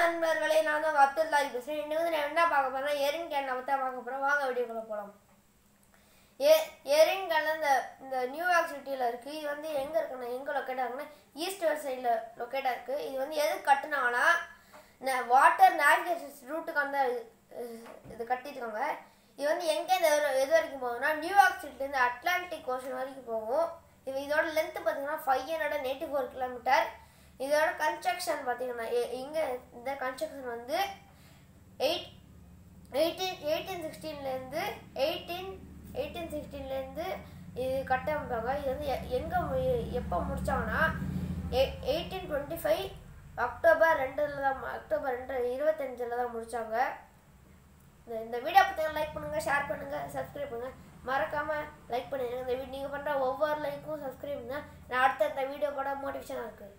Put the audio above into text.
நண்பர்களே நான் தான் அப்துல்லா பேசுகிறேன் இன்னைக்கு வந்து நான் என்ன பார்க்க போகிறேன் எரின் கேன் நம்ம தான் பார்க்க போகிறோம் வாங்க வீடியோக்குள்ளே போகலாம் ஏ எரின் கேன் இந்த இந்த நியூயார்க் சிட்டியில் இருக்குது இது வந்து எங்கே இருக்குன்னா எங்கே லொக்கேட்டாக இருக்குன்னா ஈஸ்டர் சைடில் லொக்கேட்டாக இருக்குது இது வந்து எது கட்டினாங்கன்னா இந்த வாட்டர் நேவிகேஷன் ரூட்டுக்கான தான் இது கட்டியிருக்காங்க. இது வந்து எங்கேருந்து எது எது வரைக்கும் போகும்னா நியூயார்க் சிட்டிலேருந்து அட்லாண்டிக் ஓஷன் வரைக்கும் போகும். இது இதோட லென்த்து பார்த்தீங்கன்னா five hundred and eighty four kilometre இதோட கன்ஸ்ட்ரக்ஷன் பார்த்தீங்கன்னா இங்கே இந்த கன்ஸ்ட்ரக்ஷன் வந்து எயிட் எயிட்டீன் எயிட்டீன் சிக்ஸ்டீன்லேருந்து எயிட்டீன் எயிட்டீன் சிக்ஸ்டீன்லேருந்து இது கட்டமைப்பாங்க இது வந்து எங்கே மு- எப்போ முடித்தாங்கன்னா எயிட்டீன் டுவெண்ட்டி ஃபைவ் அக்டோபர் ரெண்டில் தான் அக்டோபர் ரெண்டு இருபத்தஞ்சில் தான் முடித்தாங்க இந்த இந்த வீடியோ பற்றி லைக் பண்ணுங்கள் ஷேர் பண்ணுங்கள் சப்ஸ்கிரைப் பண்ணுங்கள் மறக்காமல் லைக் பண்ணிடுங்க இந்த வீடியோ நீங்கள் பண்ணுற ஒவ்வொரு லைக்கும் சப்ஸ்கிரைப் பண்ணுங்கள் நான் அடுத்த இந்த வீடியோ கூட மோட்டிவேஷனாக இருக்குது